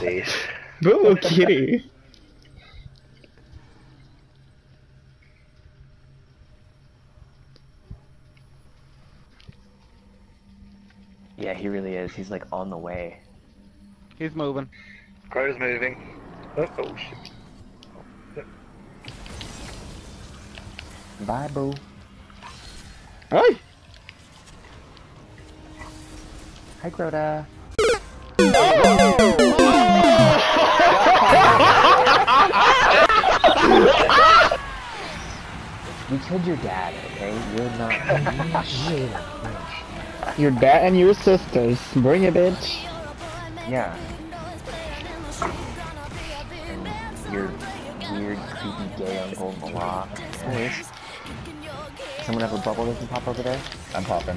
days. Boo, kitty. Yeah, he really is. He's like on the way. He's moving. Crow's moving. Oh, oh shit. Bye, boo. Oi! Hi, Crota. We killed your dad, okay? You're not. Your dad and your sisters. Bring it, bitch. yeah. And your weird, creepy gay uncle Malak. Anyways. Someone have a bubble that can pop over there? I'm popping.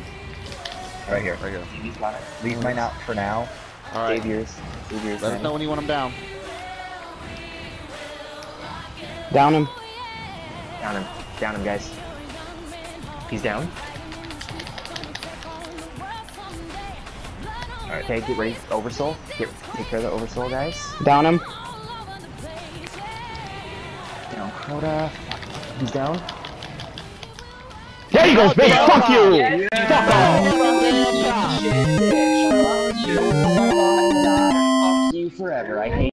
Right here. Right here. He's. Leave mine out for now. Alright. Save yours. Save yours. Let us know when you want him down. Down him. Down him. Down him, guys. He's down. Alright. Okay, get ready. Oversoul. Get, take care of the Oversoul, guys. Down him. Down Crota. He's down. There he goes, baby. Fuck you! Yeah. Fuck off! Forever. I hate